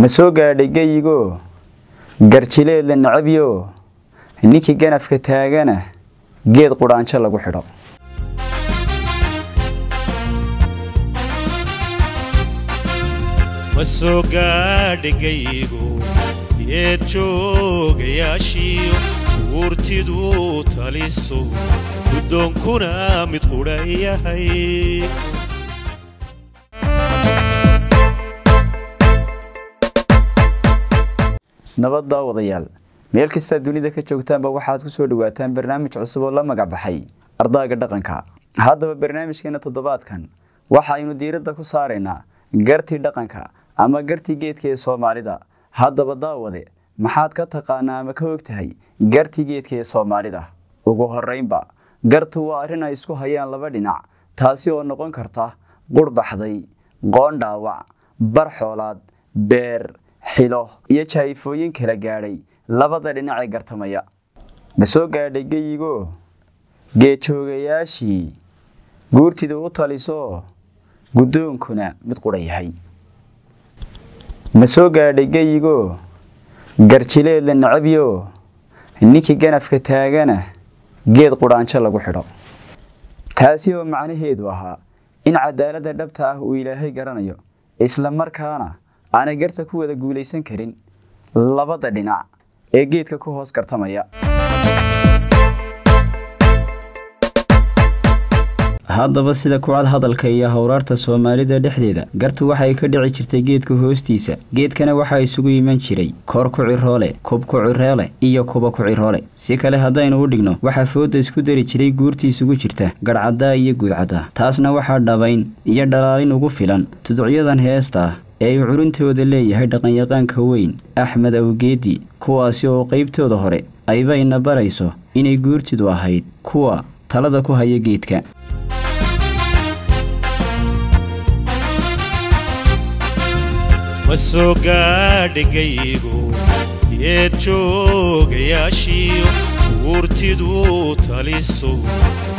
ma soo gaadhay geyigoo garjileed la necabyo ninkii ganafka taagana geed qudhaanjo lagu xidho. Ma soo gaadhigaygu yeed joogayaashiyo uurtiduu taliso guddoonkuna mid qudha yahay nabad daawadayaal. Meel kastaa dunida ka joogtaanba waxaad ku soo dhawaataan barnaamij cusub oo la magac baxay ardaaga dhaqanka haddaba barnaamijkeena toddobaadkan waxaynu diiradda ku saaraynaa gartii dhaqanka ama gartii geedka ee soomaalida. Haddaba daawade maxaad ka taqaanaa ama ka ogtahay gartii geedka ee soomaalida? Ugu horeynba gartu waa arrin ay isku hayaan laba dhinac taasi oo noqon karta qurhbaxday qoon dhaawac bar xoolaad beer xilo iyo jaayifooyin kala gaadhay labada dhinac ee gartamaya. Ma soo gaadhay geyigoo geedjoogayaashii guurtida u taliso? Guddoonkuna mid qudha yahay. Ma soo gaadhay geyigoo garjileed la necabyo ninkii ganafka taagana geed qudhaanjo lagu xidho. Taasi oo macnaheedu ahaa in cadaaladda dhabta ah uu ilaahay garanayo isla markaana aanay garta ku wada guulaysan karin labada dhinac ee geedka ku hoos gartamaya haddaba sida kucad hadalka iyo howraarta soomaalida dhexdeeda gartu waxay ka dhici jirtay geedka hoostiisa. Geedkana waxaa isugu iman jiray koor ku ciroole kub ku cireele iyo kuba ku ciroole si kale haddaynu u dhigno waxaa fooda isku dari jiray guurtii isugu jirta gadhcaddaa iyo guudcaddaa taasna waxaa dhabayn iyo dhalaalin ugu filan. Tuducyadan heesta. ah ee ay curintooda leeyahay dhaqanyaqaanka weyn axmed awgeedi kuwaasi oo qaybtooda hore aybayna barayso inay guurtidu ahayd kuwa talada ku haya geedka. Soo taliso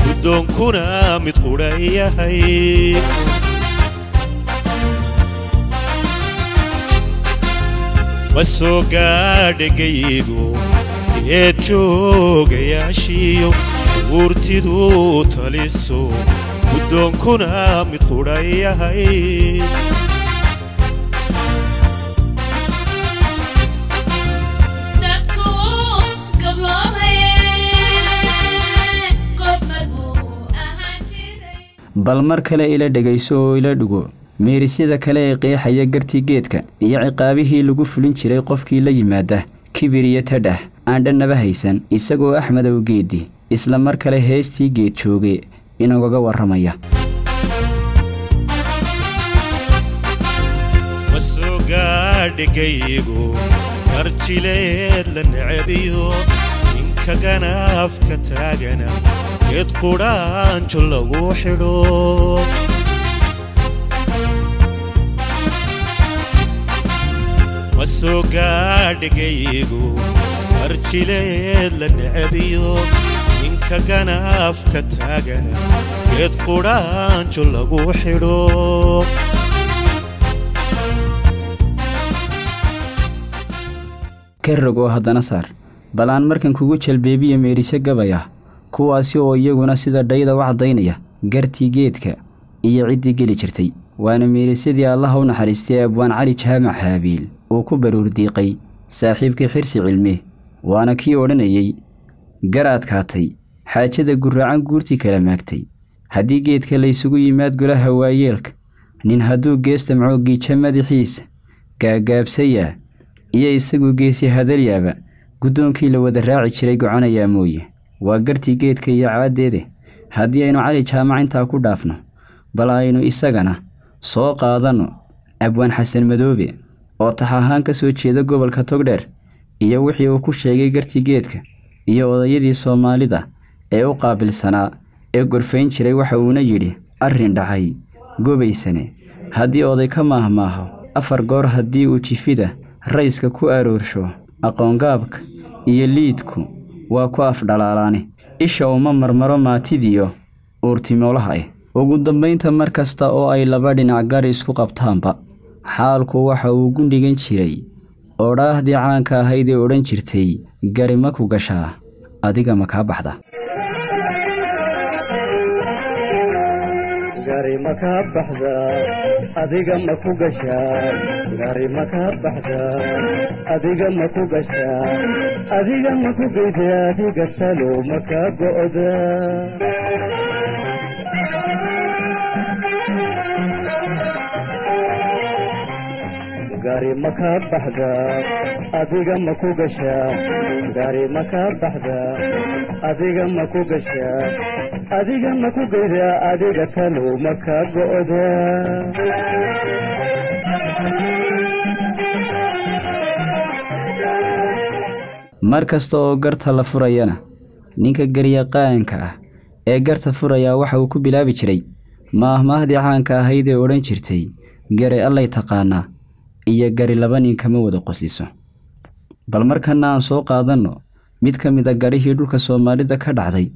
guddoonkuna mid qudha yahay ma soo gaadhigaygu yeed joogayaashiyo uurtiduu taliso guddoonkuna mid qudha yahay bal mar kale ila dhegayso oo ila dhigo meerisyada kale ee qeexaya gartii geedka iyo ciqaabihii lagu fulin jiray qofkii la yimaada kibir iyo tadhah aan dhannaba haysan isagoo axmed awgeedi isla mar kale heestii geed jooge inugaga warramaya. Geed qudhaanjo lagu xidho soo gaadhigaygu garjileed la ninka ganaafka taagana geed qudhaanjo lagu xidho ka rogoo haddana saar bal aan markan kugu jalbeebiya meerisyo gabaya kuwaasi oo iyaguna sida dhayda u caddaynaya gartii geedka iyo ciddii geli jirtay waana meerisyadii allaha u naxariistay abwaan cali jaamac haabiil uu ku baruur diiqay saaxiibkii xirsi cilmi waana kii odhanayey garaadkaatay xaajada guraacan guurtii kala maagtay. Haddii geedka laysugu yimaad golaha waayeelka nin hadduu geesta macoogiija madaxiisa gaagaabsayaa iyo isagu geesi hadalyaaba guddoonkii la wada raaci jiray goconayaa mooye. Waa gartii geedka iyo caaddeede haddii aynu cali jaamac intaa ku dhaafno bal aynu isagana soo qaadanno abwaan xasan madoobe oo tax ahaan ka soo jeeda gobolka togdheer iyo wixii uu ku sheegay gartii geedka iyo odayadii soomaalida ee u qaabilsanaa ee gorfayn jiray waxa uuna yidhi arrin dhacay gobaysane haddii oday ka maahmaaho afar goor haddii uu jifida rayska ku aroorsho aqoongaabka iyo liidku waa ku afdhalaalaane isha uma marmaro maatidiyo uurtimoolaha ah ugu dambaynta mar kasta oo ay laba dhinac gar isku qabtaanba xaalku waxa uu gundhigan jiray. Odhaahdii caanka ahayd ee odhan jirtay gari ma ku gashaa adiga ma kaa baxda. Adiga ma ku gashaa. Gari ma kaa baxda adiga ma ku gashaa. Adiga ma ku geyda adiga talo ma kaa go'da gari ma kaa baxda adiga ma ku gashaa gari ma kaa baxda adiga ma ku gashaa adiga ma ku geyda adiga talo ma kaa go'da mar kasta oo garta la furayana ninka garyaqaanka ah ee garta furayaa waxa uu ku bilaabi jiray maahmaahdii caanka ahayd ee odhan jirtay gari allay taqaanaa iyo gari laba nin kama wada qosliso. Bal markana aan soo qaadanno mid ka mid a garihii dhulka soomaalida ka dhacday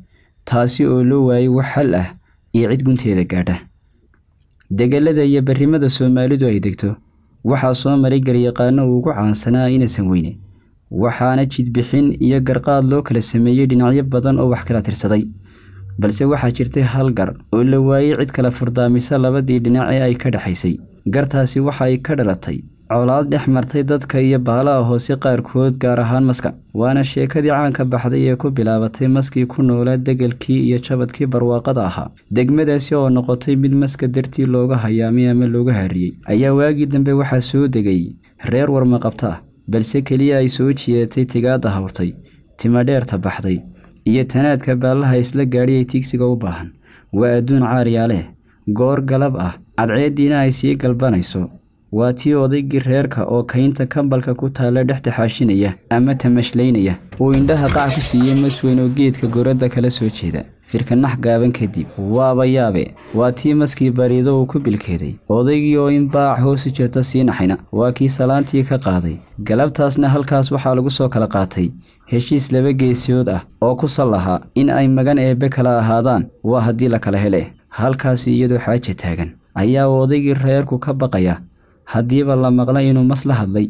taasi oo loo waayay wax xal ah iyo cid gunteeda gaadha. Degelada iyo barrimada soomaalidu ay degto waxaa soo maray garyaqaano uu ugu caansanaa inasan weyne waxaana jidbixin iyo garqaad loo kala sameeyey dhinacyo badan oo wax kala tirsaday. Balse waxaa jirtay hal gar oo la waayey cid kala furdaamisa labadii dhinac ee ay ka dhexaysay gartaasi waxa ay ka dhalatay colaad dhex martay dadka iyo baalaha hoose qaarkood gaar ahaan maska. Waana sheekadii caanka baxday ee ku bilaabatay maskii ku noolaa degelkii iyo jabadkii barwaaqada ahaa. Degmadaasi oo noqotay mid maska dartii looga hayaamay ama looga hariyey ayaa waagii dambe waxaa soo degay. Reer warmaqabta ah balse keliya ay soo jiidatay tigaadda hawrtay timadheerta baxday iyo tanaadka baallaha isla gaadhi ay tiigsiga u baahan. Waa adduun caariyaaleh goor galab ah cadceeddiina ay sii galbanayso waa tii odaygii reerka oo kaynta kambalka ku taalla dhex taxaashinaya ama tamashlaynaya uu indhaha qac ku siiyey masweyn oo geedka goradda kala soo jeeda. Firkanax gaaban kadib waaba yaabe. Waa tii maskii bariido uu ku bilkeeday odaygii oo in baac hoosi jirta sii naxayna. Waa kii salaantii ka qaaday. Galabtaasna halkaas waxaa lagu soo kala qaatay. Heshiis laba geesood ah oo ku sal lahaa in ay magan eebbe kala ahaadaan. Waa haddii la kala hele halkaasi iyadoo xaaja taagan. Ayaa odaygii reerku ka baqaya haddiiba la maqla inuu mas la hadlay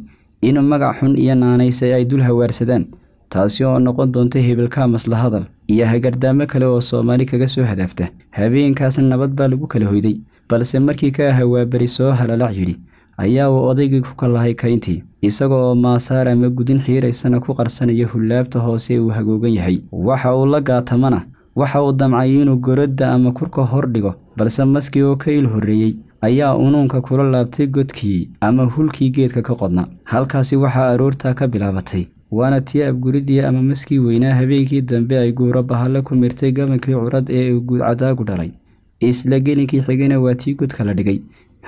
inuu magac xun iyo naanayse ay dul hawaarsadaan taasi oo noqon doonta hebilkaa masla hadal iyo hagardaamo kale oo soomaali kaga soo hadaafta. Habeenkaasna nabad baa lagu kala hoyday balse markii ka hawaaberi soo halalac yidhi ayaa uu odaygii ku kalahay kayntii isaga oo maasaar ama gudin xiiraysana ku qarsanaya hullaabta hoose uu hagoogan yahay. Waxa uu la gaatamana waxa uu damcay inuu goradda ama kurka hor dhigo balse maskii oo ka il horreeyey ayaa unuunka kula laabtay godkii ama hulkii geedka ka qodna. Halkaasi waxaa aroortaa ka bilaabatay. Waana tii abguridii ama maskii weynaa habeenkii dambe ay guuro bahalle ku mirtay gabankii curad ee uu guudcadaagu dhalay. Isla gelinkii xigana waa tii godka la dhigay.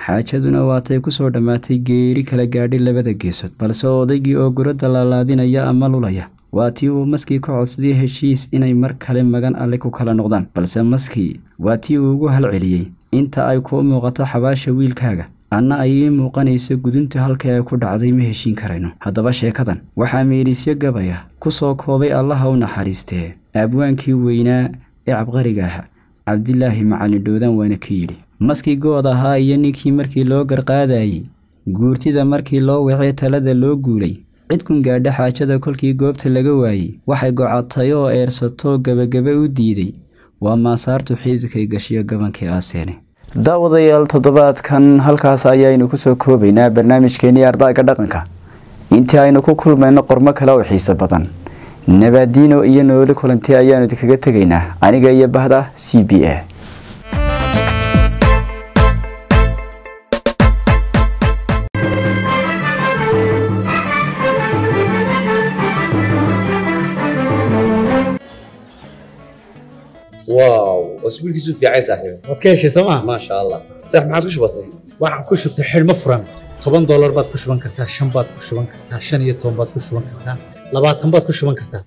Xaajaduna waatay ku soo dhammaatay geeri kala gaadhay labada geesood balse odaygii oo guradda laalaadinaya ama lulaya waa tii uu maskii ka codsaday heshiis inay mar kale magan alle ku kala noqdaan balse maskii waa tii uu ugu halceliyey inta ay kuu muuqato xabaasha wiilkaaga. Anna ay ii muuqanayso gudunta halkii ay ku dhacday ma heshiin karayno. Haddaba sheekadan waxaa meelisyo gabaya ku soo koobay allaha u naxariistee abwaankii weynaa ee cabqariga aha cabdilaahi macalin dhowdan waana ka yidhi. Maskii good ahaa iyo ninkii markii loo garqaadayey guurtida markii loo wacee talada loo guulay cid kun gaadha xaajada kolkii goobta laga waayey waxay gocatay oo eersatoo gebagebe u diiday. Waa maasaartu xididkay gashiyo gabankii aaseene daawadayaal toddobaadkan halkaas ayaynu ku soo koobaynaa barnaamijkeenii ardayga dhaqanka. Intii aynu ku kulmayno qormo kale oo xiiso badan. Nabaadiino iyo nooli kulanti ayaanu idinkaga tegaynaa. Aniga iyo bahda c b a واو اسبوع كيسو في عايز صاحبي waad ka heshay sooma ما شاء الله صح ما عادش بسيط waxaan ku shubtay xidhmo furan toban doolar baad ku shuban kartaa shan baad ku shuban kartaa shan iyo toban baad ku shuban kartaa labaatan baad ku shuban kartaa